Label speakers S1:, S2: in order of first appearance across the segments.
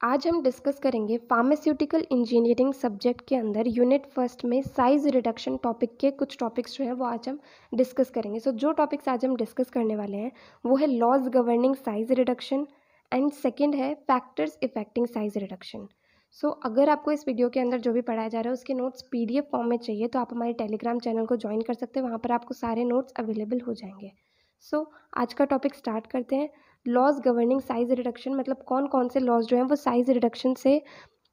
S1: आज हम डिस्कस करेंगे फार्मास्यूटिकल इंजीनियरिंग सब्जेक्ट के अंदर यूनिट फ़र्स्ट में साइज़ रिडक्शन टॉपिक के कुछ टॉपिक्स जो है वो आज हम डिस्कस करेंगे। सो so, जो टॉपिक्स आज हम डिस्कस करने वाले हैं वो है laws governing size reduction and second है factors affecting size reduction so अगर आपको इस वीडियो के अंदर जो भी पढ़ाया जा रहा है उसके नोट्स पीडीएफ फॉर्म में चाहिए तो आप हमारे टेलीग्राम चैनल को ज्वाइन कर सकते हैं। वहाँ पर आपको सारे नोट्स अवेलेबल हो जाएँगे। सो so, आज का टॉपिक स्टार्ट करते हैं। लॉज गवर्निंग साइज़ रिडक्शन मतलब कौन कौन से लॉज जो हैं वो साइज़ रिडक्शन से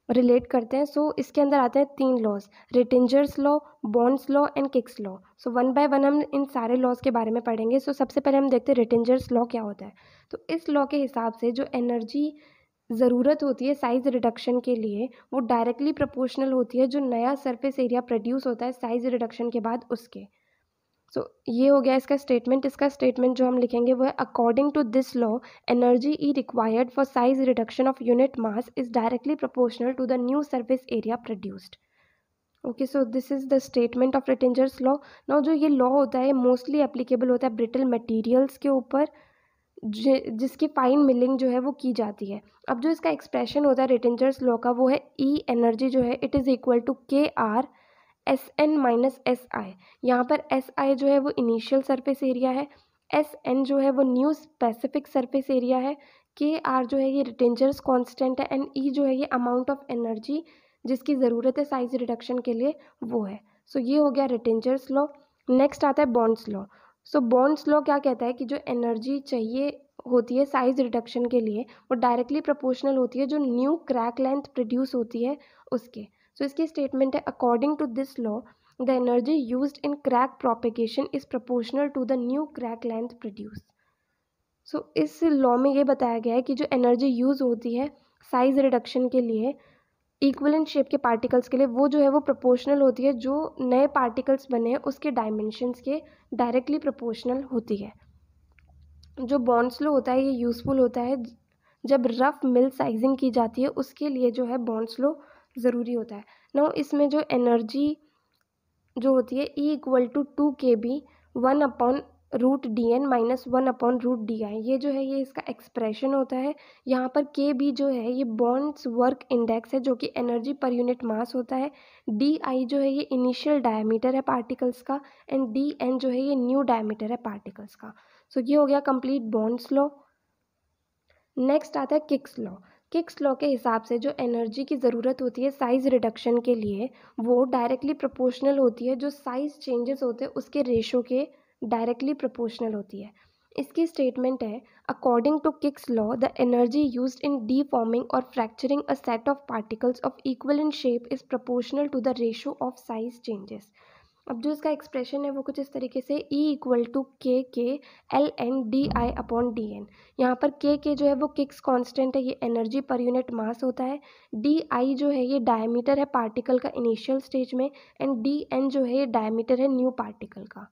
S1: रिलेट करते हैं। सो so, इसके अंदर आते हैं तीन laws Rittinger's law Bond's law and Kick's law so one by one हम इन सारे लॉज के बारे में पढ़ेंगे। सो so, सबसे पहले हम देखते हैं रिटेंजर्स लॉ क्या होता है। तो इस लॉ के हिसाब से जो एनर्जी ज़रूरत होती है साइज़ रिडक्शन के लिए वो डायरेक्टली प्रोपोर्शनल होती है। जो नया सरफेस एरिया प्रोड्यूस होता है साइज़ रिडक्शन के बाद उसके। सो so, ये हो गया इसका स्टेटमेंट इसका स्टेटमेंट जो हम लिखेंगे वो है according to this law energy E required for size reduction of unit mass is directly proportional to the new surface area produced okay so this is the statement of Rittinger's law now जो ये law होता है mostly applicable होता है brittle materials के ऊपर जिसकी fine milling जो है वो की जाती है। अब जो इसका एक्सप्रेशन होता है रिटेंजर्स लॉ का वो है ई e एनर्जी जो है it is equal to K R S N minus S I यहाँ पर एस आई जो है वो इनिशियल सरफेस एरिया है। एस एन जो है वो न्यू स्पेसिफिक सरफेस एरिया है। के आर जो है ये रिटेंजर्स कांस्टेंट है एंड ई जो है ये अमाउंट ऑफ़ एनर्जी जिसकी ज़रूरत है साइज़ रिडक्शन के लिए वो है। सो so, ये हो गया रिटेंजर्स लॉ नेक्स्ट आता है Bond's law so Bond's law क्या कहता है कि जो एनर्जी चाहिए होती है साइज़ रिडक्शन के लिए वो डायरेक्टली प्रोपोर्शनल होती है। जो न्यू क्रैक लेंथ प्रोड्यूस होती है उसके। सो so, इसकी स्टेटमेंट है according to this law the energy use in crack propagation is proportional to the new crack length produce so इस लॉ में ये बताया गया है कि जो एनर्जी यूज़ होती है साइज़ रिडक्शन के लिए इक्वलेंट शेप के पार्टिकल्स के लिए वो जो है वो प्रोपोर्शनल होती है जो नए पार्टिकल्स बने हैं उसके डायमेंशंस के डायरेक्टली प्रोपोर्शनल होती है। जो बॉन्ड स्लो होता है ये यूज़फुल होता है जब रफ मिल साइजिंग की जाती है उसके लिए जो है बॉन्ड स्लो ज़रूरी होता है। नो इसमें जो एनर्जी जो होती है E equal to to K B one upon root D N minus one upon root D I ये जो है ये इसका एक्सप्रेशन होता है। यहाँ पर के बी जो है ये बॉन्ड्स वर्क इंडेक्स है जो कि एनर्जी पर यूनिट मास होता है। डी आई जो है ये इनिशियल डायमीटर है पार्टिकल्स का एंड डी एन जो है ये न्यू डायमीटर है पार्टिकल्स का। सो so, ये हो गया कंप्लीट बॉन्ड्स लॉ नेक्स्ट आता है किक्स लॉ किक्स लॉ के हिसाब से जो एनर्जी की ज़रूरत होती है साइज़ रिडक्शन के लिए, वो डायरेक्टली प्रोपोर्शनल होती है। जो साइज़ चेंजेस होते हैं, उसके रेशो के डायरेक्टली प्रोपोर्शनल होती है। इसकी स्टेटमेंट है according to Kick's law the energy use in deforming और fracturing a set of particles of equal in shape is proportional to the ratio of size changes अब जो इसका एक्सप्रेशन है वो कुछ इस तरीके से E equal to K K L N D I upon D N यहाँ पर के के जो है वो किक्स कांस्टेंट है, ये एनर्जी पर यूनिट मास होता है। डी आई जो है ये डायमीटर है पार्टिकल का इनिशियल स्टेज में एंड डी एन जो है ये डायमीटर है न्यू पार्टिकल का।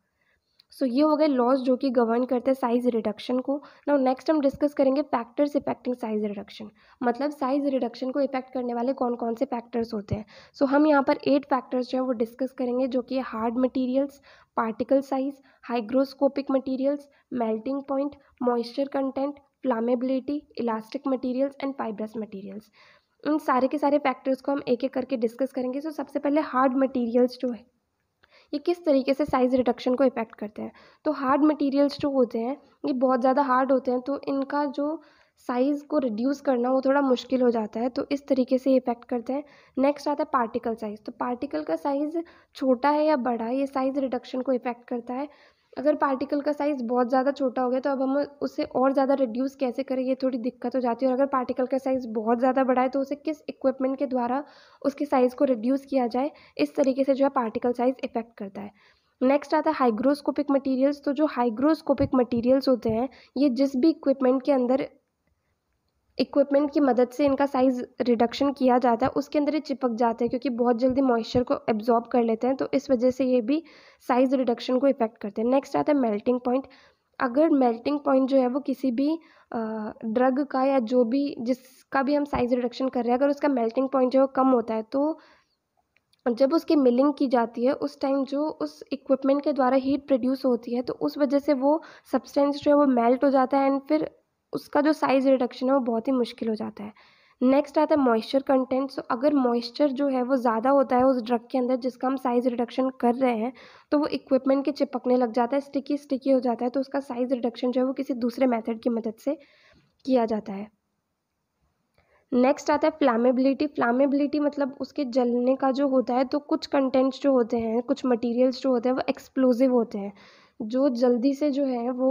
S1: सो ये हो गए लॉज जो कि गवर्न करते हैं साइज़ रिडक्शन को। नाउ नेक्स्ट हम डिस्कस करेंगे फैक्टर्स इफेक्टिंग साइज़ रिडक्शन मतलब साइज़ रिडक्शन को इफ़ेक्ट करने वाले कौन कौन से फैक्टर्स होते हैं? सो so, हम यहाँ पर एट फैक्टर्स जो है वो डिस्कस करेंगे जो कि hard materials particle size hygroscopic materials melting point moisture content flammability elastic materials and fibrous materials इन सारे के सारे फैक्टर्स को हम एक एक करके डिस्कस करेंगे। सो so, सबसे पहले हार्ड मटीरियल्स जो है। ये किस तरीके से साइज़ रिडक्शन को इफ़ेक्ट करते हैं। तो हार्ड मटेरियल्स जो होते हैं, ये बहुत ज़्यादा हार्ड होते हैं तो इनका जो साइज़ को रिड्यूस करना वो थोड़ा मुश्किल हो जाता है तो इस तरीके से इफ़ेक्ट करते हैं। नेक्स्ट आता है पार्टिकल साइज़ तो पार्टिकल का साइज़ छोटा है या बड़ा ये साइज़ रिडक्शन को इफ़ेक्ट करता है। अगर पार्टिकल का साइज़ बहुत ज़्यादा छोटा हो गया तो अब हम उसे और ज़्यादा रिड्यूस कैसे करें? ये थोड़ी दिक्कत हो जाती है। और अगर पार्टिकल का साइज़ बहुत ज़्यादा बड़ा है तो उसे किस इक्विपमेंट के द्वारा उसके साइज़ को रिड्यूस किया जाए? इस तरीके से जो है पार्टिकल साइज़ इफ़ेक्ट करता है। नेक्स्ट आता है हाइग्रोस्कोपिक मटेरियल्स तो जो हाइग्रोस्कोपिक मटेरियल्स होते हैं, ये जिस भी इक्विपमेंट के अंदर इक्विपमेंट की मदद से इनका साइज़ रिडक्शन किया जाता है, उसके अंदर ये चिपक जाते हैं क्योंकि बहुत जल्दी मॉइस्चर को एब्जॉर्ब कर लेते हैं तो इस वजह से ये भी साइज़ रिडक्शन को इफ़ेक्ट करते हैं। नेक्स्ट आता है मेल्टिंग पॉइंट अगर मेल्टिंग पॉइंट जो है वो किसी भी ड्रग का या जो भी, जिसका भी हम साइज़ रिडक्शन कर रहे हैं, अगर उसका मेल्टिंग पॉइंट जो है कम होता है तो जब उसकी मिलिंग की जाती है, उस टाइम जो उस इक्विपमेंट के द्वारा हीट प्रोड्यूस होती है तो उस वजह से वो सब्सटेंस जो है वो मेल्ट हो जाता है एंड फिर उसका जो साइज़ रिडक्शन है वो बहुत ही मुश्किल हो जाता है। नेक्स्ट आता है मॉइस्चर कंटेंट सो अगर मॉइस्चर जो है वो ज़्यादा होता है उस ड्रग के अंदर जिसका हम साइज़ रिडक्शन कर रहे हैं तो वो इक्विपमेंट के चिपकने लग जाता है स्टिकी स्टिकी हो जाता है तो उसका साइज़ रिडक्शन जो है वो किसी दूसरे मेथड की मदद से किया जाता है। नेक्स्ट आता है फ्लामेबिलिटी फ्लामेबिलिटी मतलब उसके जलने का जो होता है तो कुछ कंटेंट्स जो होते हैं, कुछ मटेरियल्स जो होते हैं, वो एक्सप्लोजिव होते हैं। जो जल्दी से जो है वो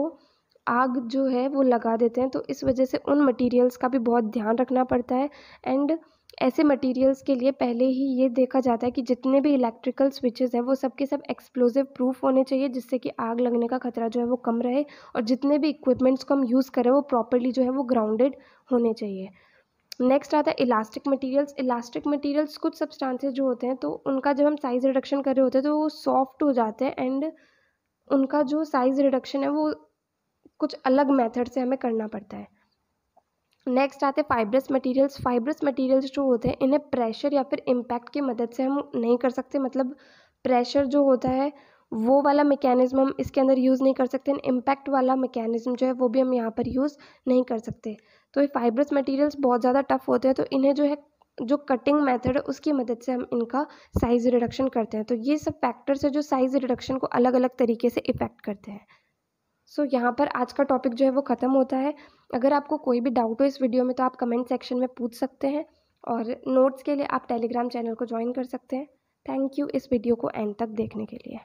S1: आग जो है वो लगा देते हैं तो इस वजह से उन मटेरियल्स का भी बहुत ध्यान रखना पड़ता है। एंड ऐसे मटेरियल्स के लिए पहले ही ये देखा जाता है कि जितने भी इलेक्ट्रिकल स्विचेस हैं, वो सब के सब एक्सप्लोजिव प्रूफ होने चाहिए, जिससे कि आग लगने का खतरा जो है वो कम रहे और जितने भी इक्विपमेंट्स को हम यूज़ करें, वो प्रॉपरली जो है वो ग्राउंडेड होने चाहिए। नेक्स्ट आता है इलास्टिक मटेरियल्स इलास्टिक मटेरियल्स कुछ सब्सटेंसेस जो होते हैं तो उनका जब हम साइज़ रिडक्शन कर रहे होते हैं तो वो सॉफ्ट हो जाते हैं एंड उनका जो साइज़ रिडक्शन है, वो कुछ अलग मेथड से हमें करना पड़ता है। नेक्स्ट आते हैं फाइब्रस मटेरियल्स फाइब्रस मटेरियल्स जो होते हैं, इन्हें प्रेशर या फिर इम्पैक्ट की मदद से हम नहीं कर सकते। मतलब प्रेशर जो होता है, वो वाला मैकेनिज्म हम इसके अंदर यूज़ नहीं कर सकते। इम्पैक्ट वाला मैकेनिज्म जो है, वो भी हम यहाँ पर यूज़ नहीं कर सकते। तो ये फाइब्रस मटेरियल्स बहुत ज़्यादा टफ होते हैं तो इन्हें जो है, जो कटिंग मेथड है, उसकी मदद से हम इनका साइज़ रिडक्शन करते हैं। तो ये सब फैक्टर्स है, जो साइज़ रिडक्शन को अलग अलग तरीके से इफ़ेक्ट करते हैं। सो so, यहाँ पर आज का टॉपिक जो है वो ख़त्म होता है। अगर आपको कोई भी डाउट हो इस वीडियो में तो आप कमेंट सेक्शन में पूछ सकते हैं और नोट्स के लिए आप टेलीग्राम चैनल को ज्वाइन कर सकते हैं। थैंक यू इस वीडियो को एंड तक देखने के लिए।